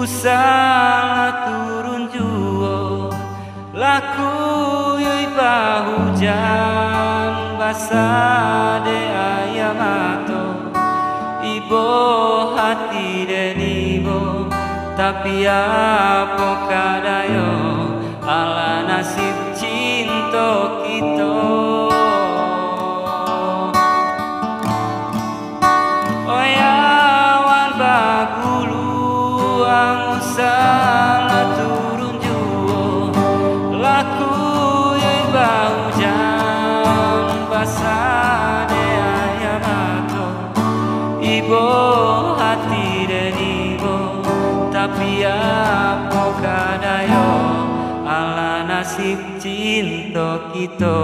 usah turun juo laku yoi bahu jam basah de ayam ato ibo hati de nibo tapi apa kadayo? Ala nasib cinta kita nasib cinta kita